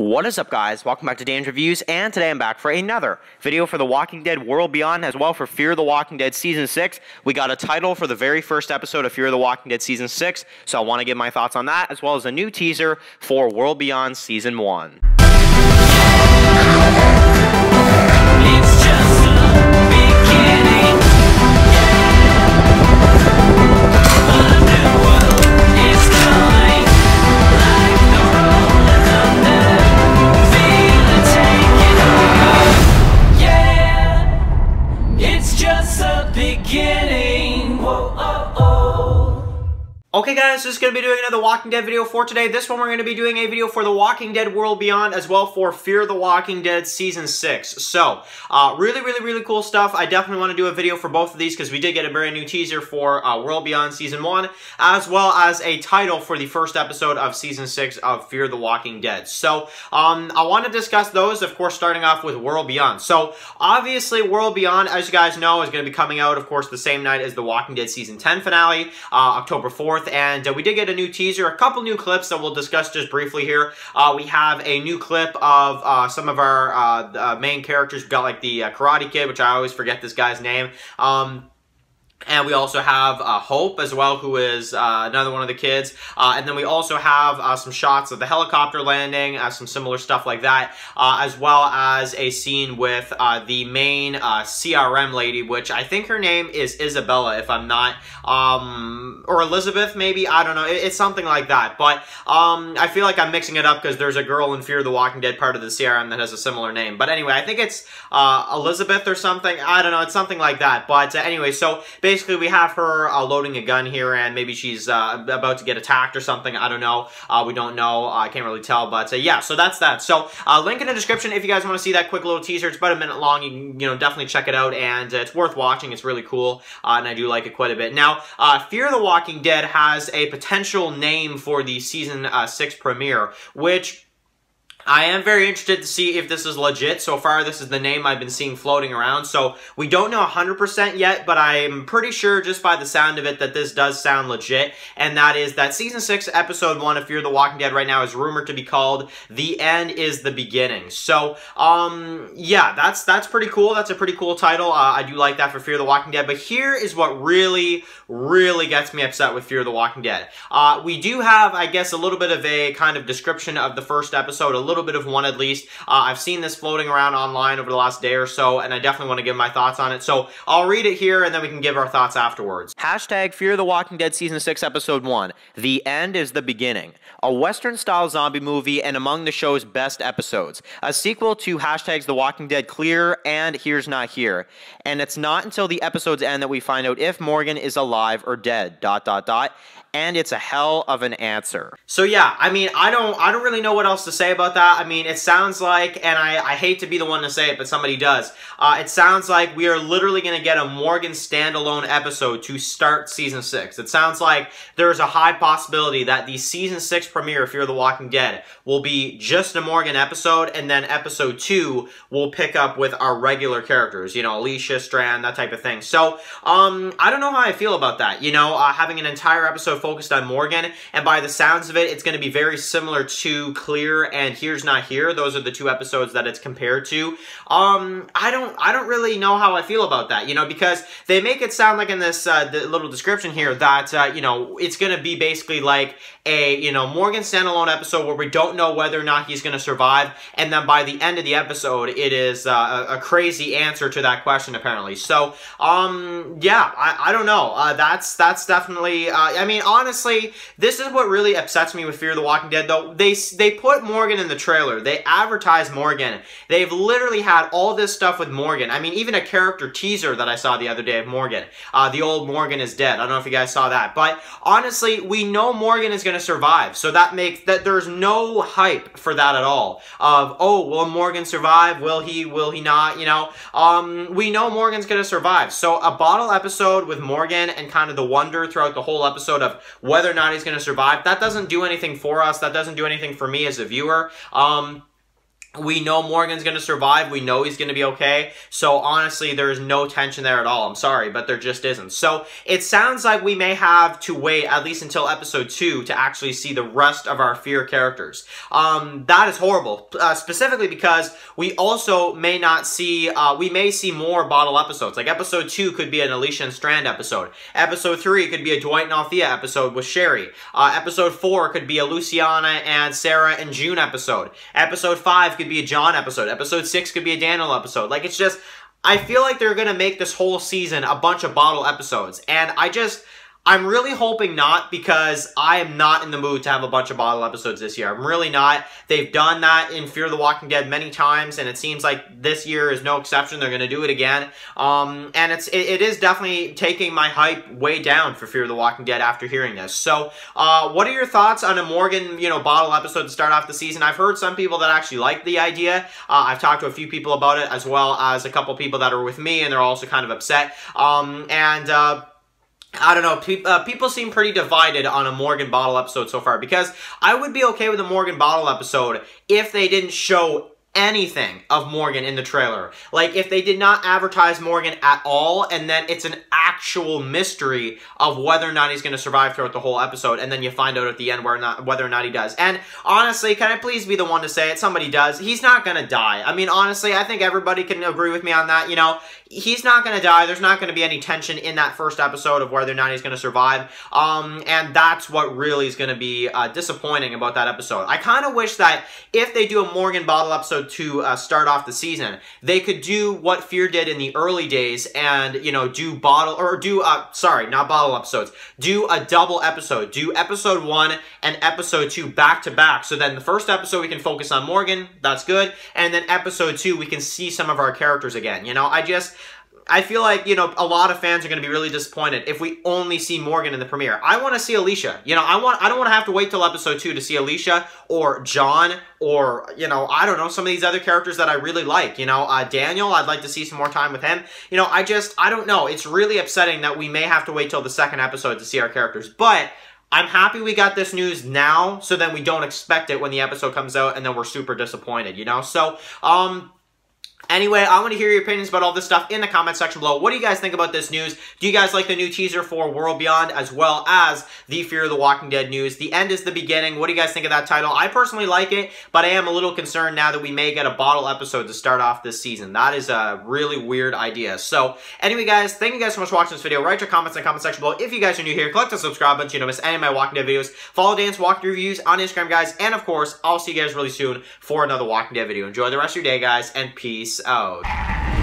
What is up guys, welcome back to Dan's Reviews, and today I'm back for another video for The Walking Dead World Beyond, as well for Fear of the Walking Dead Season 6. We got a title for the very first episode of Fear the Walking Dead Season 6, so I want to give my thoughts on that, as well as a new teaser for World Beyond Season 1. Okay guys, is going to be doing another Walking Dead video for today. This one we're going to be doing a video for The Walking Dead World Beyond as well for Fear the Walking Dead Season 6. So, uh, really, really, really cool stuff. I definitely want to do a video for both of these because we did get a brand new teaser for uh, World Beyond Season 1 as well as a title for the first episode of Season 6 of Fear the Walking Dead. So, um, I want to discuss those, of course, starting off with World Beyond. So, obviously, World Beyond, as you guys know, is going to be coming out, of course, the same night as The Walking Dead Season 10 finale, uh, October 4th and uh, we did get a new teaser, a couple new clips that we'll discuss just briefly here. Uh, we have a new clip of uh, some of our uh, main characters. We've got like the uh, Karate Kid, which I always forget this guy's name. Um, and we also have uh, Hope as well, who is uh, another one of the kids. Uh, and then we also have uh, some shots of the helicopter landing, uh, some similar stuff like that, uh, as well as a scene with the main CRM lady, which I think her name is Isabella, if I'm not, um, or Elizabeth maybe, I don't know, it, it's something like that. But um, I feel like I'm mixing it up because there's a girl in Fear of the Walking Dead part of the CRM that has a similar name. But anyway, I think it's Elizabeth or something, I don't know, it's something like that. But anyway, so basically basically we have her uh, loading a gun here and maybe she's uh, about to get attacked or something. I don't know. Uh, we don't know. I can't really tell. But uh, yeah, so that's that. So uh, link in the description if you guys want to see that quick little teaser. It's about a minute long. You can you know definitely check it out and uh, it's worth watching. It's really cool and I do like it quite a bit. Now, Fear the Walking Dead has a potential name for the season 6 premiere, which I am very interested to see if this is legit. So far, this is the name I've been seeing floating around. So we don't know 100% yet, but I'm pretty sure just by the sound of it that this does sound legit. And that is that Season 6, Episode 1 of Fear the Walking Dead right now is rumored to be called The End is the Beginning. So, um, yeah, that's that's pretty cool. That's a pretty cool title. Uh, I do like that for Fear the Walking Dead. But here is what really, really gets me upset with Fear the Walking Dead. Uh, we do have, I guess, a little bit of a kind of description of the first episode, a little bit of one at least. Uh, I've seen this floating around online over the last day or so, and I definitely want to give my thoughts on it. So I'll read it here, and then we can give our thoughts afterwards. Hashtag Fear the Walking Dead Season 6, Episode 1. The End is the Beginning. A Western-style zombie movie and among the show's best episodes. A sequel to hashtags The Walking Dead Clear and Here's Not Here. And it's not until the episode's end that we find out if Morgan is alive or dead, dot, dot, dot and it's a hell of an answer. So yeah, I mean, I don't, I don't really know what else to say about that. I mean, it sounds like, and I, I hate to be the one to say it, but somebody does. Uh, it sounds like we are literally going to get a Morgan standalone episode to start season six. It sounds like there's a high possibility that the season six premiere of Fear the Walking Dead will be just a Morgan episode, and then episode two will pick up with our regular characters. You know, Alicia, Strand, that type of thing. So, um, I don't know how I feel about that. You know, uh, having an entire episode focused on Morgan, and by the sounds of it, it's going to be very similar to Clear and Here's Not Here. Those are the two episodes that it's compared to. Um, I don't, I don't really know how I feel about that, you know, because they make it sound like in this uh, little description here that, uh, you know, it's going to be basically like a, you know, Morgan standalone episode where we don't know whether or not he's going to survive, and then by the end of the episode, it is uh, a, a, crazy answer to that question, apparently. So, um, yeah, I, I don't know. Uh, that's, that's definitely, uh, I mean, honestly, this is what really upsets me with Fear the Walking Dead, though. They, they put Morgan in the trailer. They advertise Morgan. They've literally had all this stuff with Morgan. I mean, even a character teaser that I saw the other day of Morgan. Uh, the old Morgan is dead. I don't know if you guys saw that. But honestly, we know Morgan is going to survive. So that makes, that there's no hype for that at all. Of, oh, will Morgan survive? Will he, will he not? You know, um, we know Morgan's going to survive. So a bottle episode with Morgan and kind of the wonder throughout the whole episode of whether or not he's going to survive. That doesn't do anything for us. That doesn't do anything for me as a viewer. Um, we know Morgan's going to survive. We know he's going to be okay. So honestly, there's no tension there at all. I'm sorry, but there just isn't. So it sounds like we may have to wait at least until episode two to actually see the rest of our fear characters. Um, that is horrible, uh, specifically because we also may not see, uh, we may see more bottle episodes. Like episode two could be an Alicia and Strand episode. Episode three could be a Dwight and Althea episode with Sherry. Uh, episode four could be a Luciana and Sarah and June episode. Episode five could be a John episode. Episode 6 could be a Daniel episode. Like, it's just, I feel like they're going to make this whole season a bunch of bottle episodes. And I just, I'm really hoping not because I am not in the mood to have a bunch of bottle episodes this year. I'm really not. They've done that in Fear the Walking Dead many times, and it seems like this year is no exception. They're going to do it again. Um, and it's it, it is definitely taking my hype way down for Fear of the Walking Dead after hearing this. So, uh, what are your thoughts on a Morgan, you know, bottle episode to start off the season? I've heard some people that actually like the idea. Uh, I've talked to a few people about it, as well as a couple people that are with me, and they're also kind of upset. Um, and uh, I don't know. Pe uh, people seem pretty divided on a Morgan Bottle episode so far because I would be okay with a Morgan Bottle episode if they didn't show anything of Morgan in the trailer. Like, if they did not advertise Morgan at all, and then it's an actual mystery of whether or not he's going to survive throughout the whole episode, and then you find out at the end where not, whether or not he does. And honestly, can I please be the one to say it? Somebody does. He's not going to die. I mean, honestly, I think everybody can agree with me on that. You know, he's not going to die. There's not going to be any tension in that first episode of whether or not he's going to survive. Um, and that's what really is going to be uh, disappointing about that episode. I kind of wish that if they do a Morgan Bottle episode, to uh, start off the season. They could do what Fear did in the early days and, you know, do bottle, or do, uh, sorry, not bottle episodes. Do a double episode. Do episode one and episode two back to back. So then the first episode we can focus on Morgan. That's good. And then episode two, we can see some of our characters again. You know, I just... I feel like, you know, a lot of fans are going to be really disappointed if we only see Morgan in the premiere. I want to see Alicia. You know, I want I don't want to have to wait till episode 2 to see Alicia or John or, you know, I don't know, some of these other characters that I really like. You know, uh, Daniel, I'd like to see some more time with him. You know, I just, I don't know. It's really upsetting that we may have to wait till the second episode to see our characters. But I'm happy we got this news now so then we don't expect it when the episode comes out and then we're super disappointed, you know? So, um, Anyway, I want to hear your opinions about all this stuff in the comment section below. What do you guys think about this news? Do you guys like the new teaser for World Beyond as well as the Fear of the Walking Dead news? The end is the beginning. What do you guys think of that title? I personally like it, but I am a little concerned now that we may get a bottle episode to start off this season. That is a really weird idea. So, anyway, guys, thank you guys so much for watching this video. Write your comments in the comment section below. If you guys are new here, click the subscribe button so you don't miss any of my Walking Dead videos. Follow Dan's Walking reviews on Instagram, guys. And, of course, I'll see you guys really soon for another Walking Dead video. Enjoy the rest of your day, guys, and peace out.